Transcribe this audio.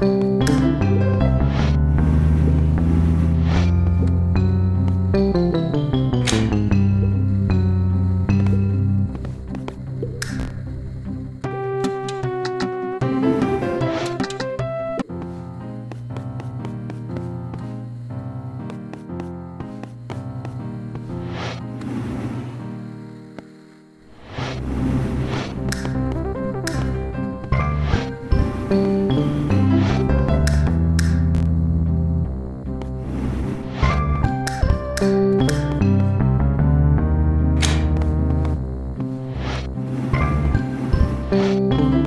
Música Thank you.